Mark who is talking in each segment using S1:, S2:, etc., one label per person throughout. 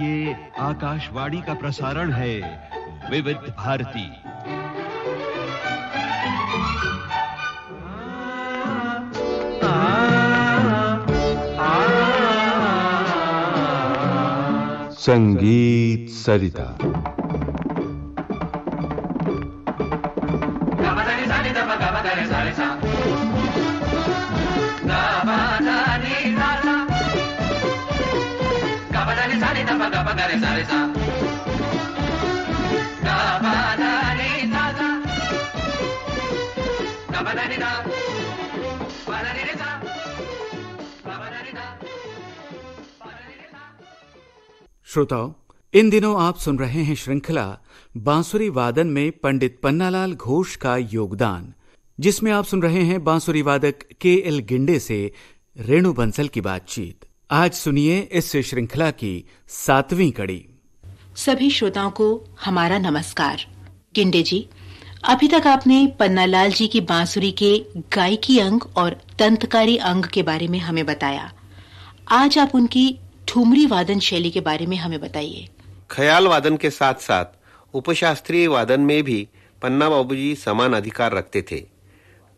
S1: ये आकाशवाणी का प्रसारण है विविध भारती।
S2: संगीत सरिता।
S3: श्रोताओं, इन दिनों आप सुन रहे हैं श्रृंखला बांसुरी वादन में पंडित पन्नालाल घोष का योगदान, जिसमें आप सुन रहे हैं बांसुरी वादक के एल गिंडे से रेणु बंसल की बातचीत। आज सुनिए इस श्रृंखला की सातवीं कड़ी।
S4: सभी श्रोताओं को हमारा नमस्कार। गिंडे जी अभी तक आपने पन्नालाल जी की बांसुरी के गायकी अंग और तंत्रकारी अंग के बारे में हमें बताया। आज आप उनकी ठुमरी वादन शैली के बारे में हमें बताइए।
S5: ख्याल वादन के साथ साथ उपशास्त्रीय वादन में भी पन्ना बाबू जी समान अधिकार रखते थे।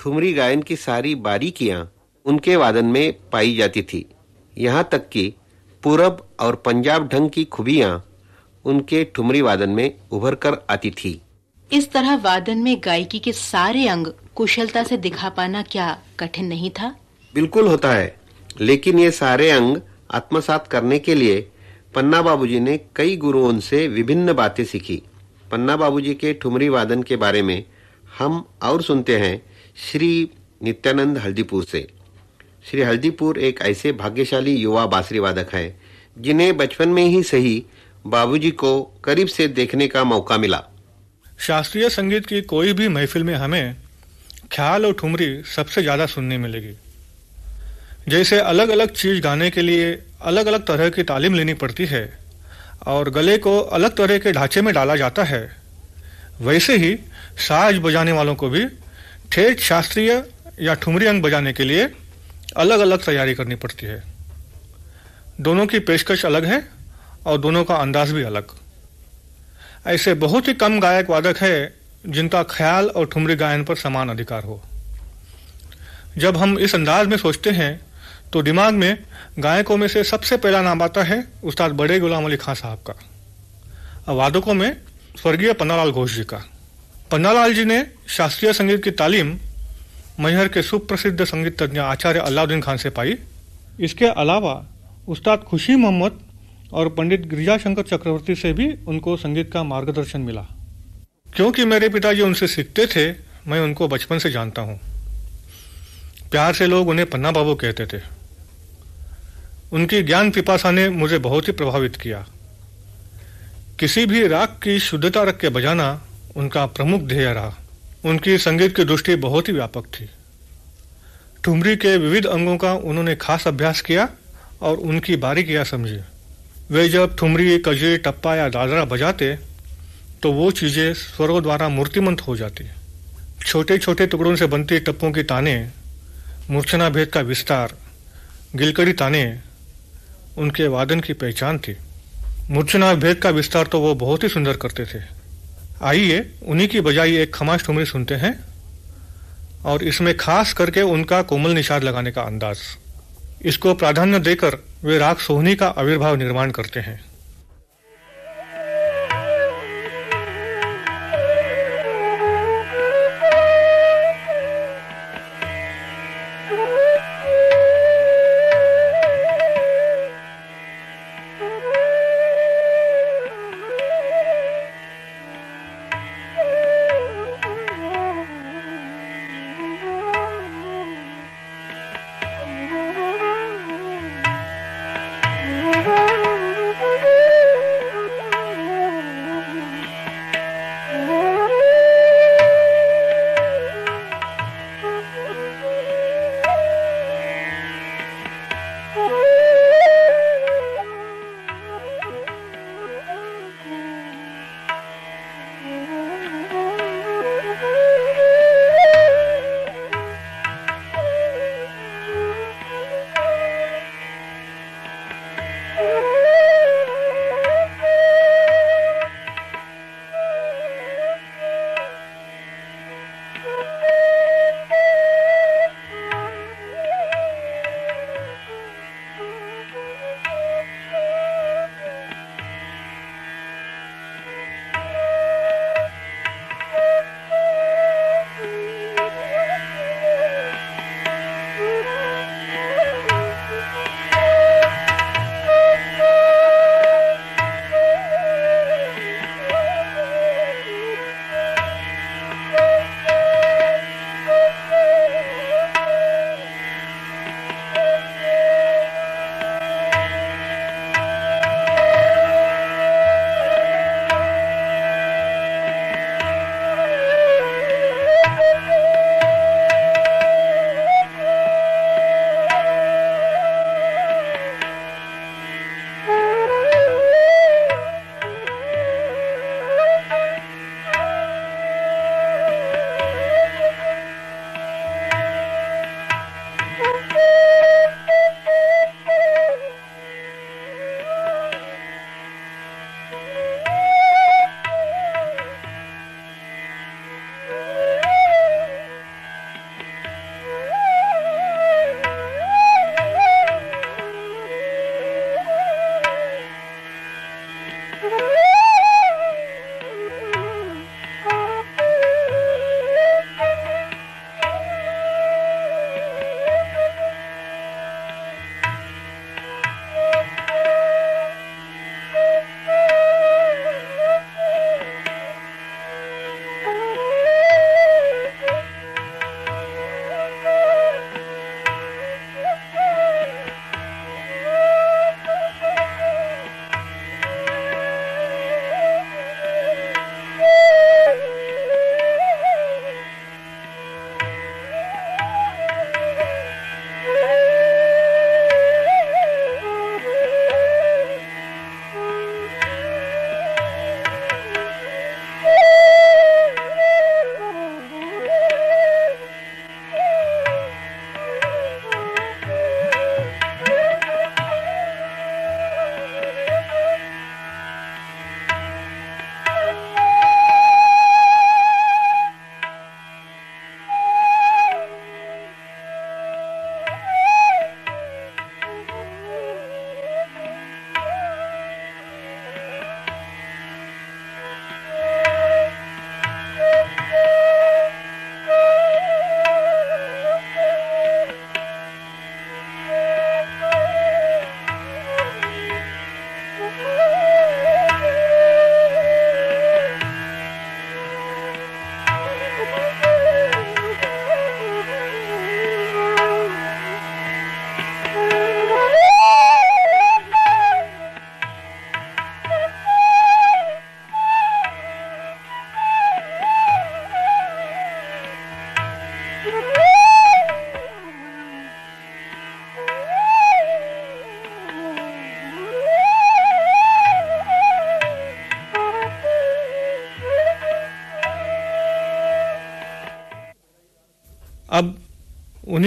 S5: ठुमरी गायन की सारी बारीकियाँ उनके वादन में पाई जाती थी। यहाँ तक कि पूरब और पंजाब ढंग की खूबियाँ उनके ठुमरी वादन में उभर कर आती थी।
S4: इस तरह वादन में गायकी के सारे अंग कुशलता से दिखा पाना क्या कठिन नहीं था?
S5: बिल्कुल होता है लेकिन ये सारे अंग आत्मसात करने के लिए पन्ना बाबूजी ने कई गुरुओं से विभिन्न बातें सीखी। पन्ना बाबूजी के ठुमरी वादन के बारे में हम और सुनते हैं श्री नित्यानंद हल्दीपुर से। श्री हल्दीपुर एक ऐसे भाग्यशाली युवा बांसुरी वादक है, जिन्हें बचपन में ही सही बाबूजी को करीब से देखने का मौका मिला।
S6: शास्त्रीय संगीत की कोई भी महफिल में हमें ख्याल और ठुमरी सबसे ज़्यादा सुनने मिलेगी। जैसे अलग अलग चीज़ गाने के लिए अलग अलग तरह की तालीम लेनी पड़ती है और गले को अलग तरह के ढांचे में डाला जाता है, वैसे ही साज बजाने वालों को भी ठेठ शास्त्रीय या ठुमरी अंग बजाने के लिए अलग अलग तैयारी करनी पड़ती है। दोनों की पेशकश अलग है और दोनों का अंदाज भी अलग। ऐसे बहुत ही कम गायक वादक है जिनका ख्याल और ठुमरी गायन पर समान अधिकार हो। जब हम इस अंदाज में सोचते हैं तो दिमाग में गायकों में से सबसे पहला नाम आता है उस्ताद बड़े गुलाम अली खां साहब का और वादकों में स्वर्गीय पन्नालाल घोष जी का। पन्नालाल जी ने शास्त्रीय संगीत की तालीम मैहर के सुप्रसिद्ध संगीत तज्ञ आचार्य अलाउद्दीन खान से पाई। इसके अलावा उस्ताद खुशी मोहम्मद और पंडित गिरिजाशंकर चक्रवर्ती से भी उनको संगीत का मार्गदर्शन मिला। क्योंकि मेरे पिताजी उनसे सीखते थे, मैं उनको बचपन से जानता हूँ। प्यार से लोग उन्हें पन्ना बाबू कहते थे। उनकी ज्ञान पिपासा ने मुझे बहुत ही प्रभावित किया। किसी भी राग की शुद्धता रख के बजाना उनका प्रमुख ध्येय रहा। उनकी संगीत की दृष्टि बहुत ही व्यापक थी। ठुमरी के विविध अंगों का उन्होंने खास अभ्यास किया और उनकी बारीकियाँ समझी। वे जब ठुमरी कजे टप्पा या दादरा बजाते तो वो चीज़ें स्वरों द्वारा मूर्तिमंत हो जाती। छोटे छोटे टुकड़ों से बनती टप्पों की ताने, मूर्छना भेद का विस्तार गिलकड़ी ताने, उनके वादन की पहचान थी। मूर्छना भेद का विस्तार तो वो बहुत ही सुंदर करते थे। आइए, उन्हीं की बजाय एक खमाश ठुमरी सुनते हैं और इसमें खास करके उनका कोमल निषाद लगाने का अंदाज। इसको प्राधान्य देकर वे राग सोहनी का आविर्भाव निर्माण करते हैं।
S7: Thank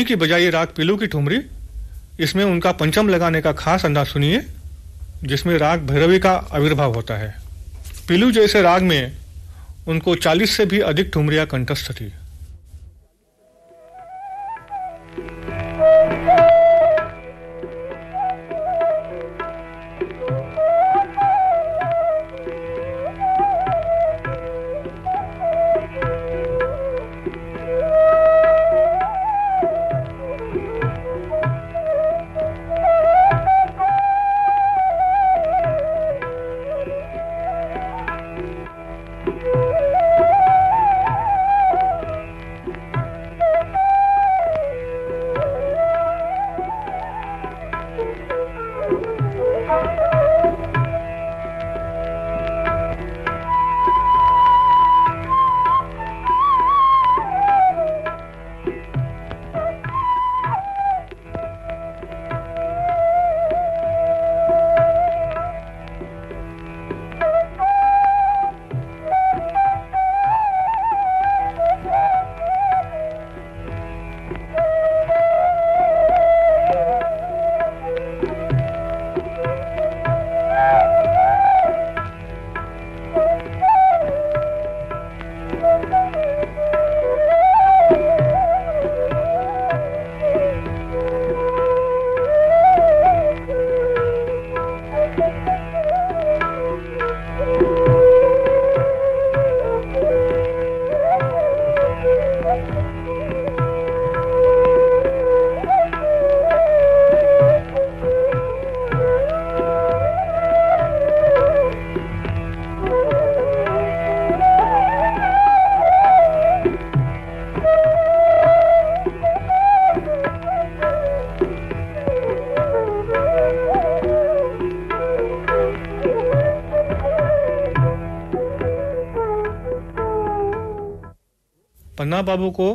S6: उन्हीं की बजाय राग पीलू की ठुमरी, इसमें उनका पंचम लगाने का खास अंदाज सुनिए, जिसमें राग भैरवी का आविर्भाव होता है। पीलू जैसे राग में उनको 40 से भी अधिक ठुमरिया कंठस्थ थी। पन्ना बाबू को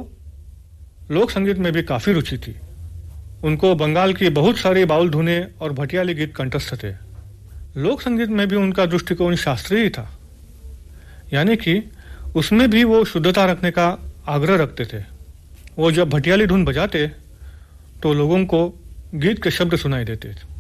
S6: लोक संगीत में भी काफ़ी रुचि थी। उनको बंगाल की बहुत सारी बाउल धुने और भटियाली गीत कंठस्थ थे। लोक संगीत में भी उनका दृष्टिकोण शास्त्रीय था। यानी कि उसमें भी वो शुद्धता रखने का आग्रह रखते थे। वो जब भटियाली धुन बजाते तो लोगों को गीत के शब्द सुनाई देते थे।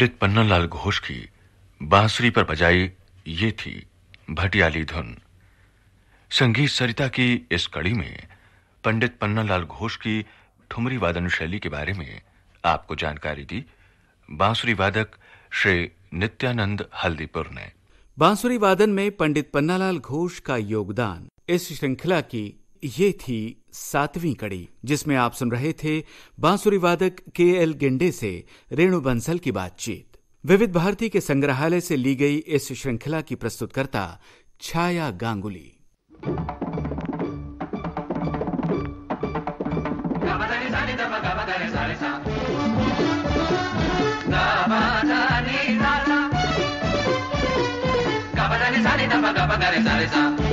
S2: पंडित पन्नालाल घोष की बांसुरी पर बजाई ये थी भटियाली धुन। संगीत सरिता की इस कड़ी में पंडित पन्नालाल घोष की ठुमरी वादन शैली के बारे में आपको जानकारी दी बांसुरी वादक श्री नित्यानंद हल्दीपुर ने।
S3: बांसुरी वादन में पंडित पन्नालाल घोष का योगदान इस श्रृंखला की ये थी सातवीं कड़ी, जिसमें आप सुन रहे थे बांसुरी वादक के एल गिंडे से रेणु बंसल की बातचीत। विविध भारती के संग्रहालय से ली गई इस श्रृंखला की प्रस्तुतकर्ता छाया गांगुली।
S7: Gabba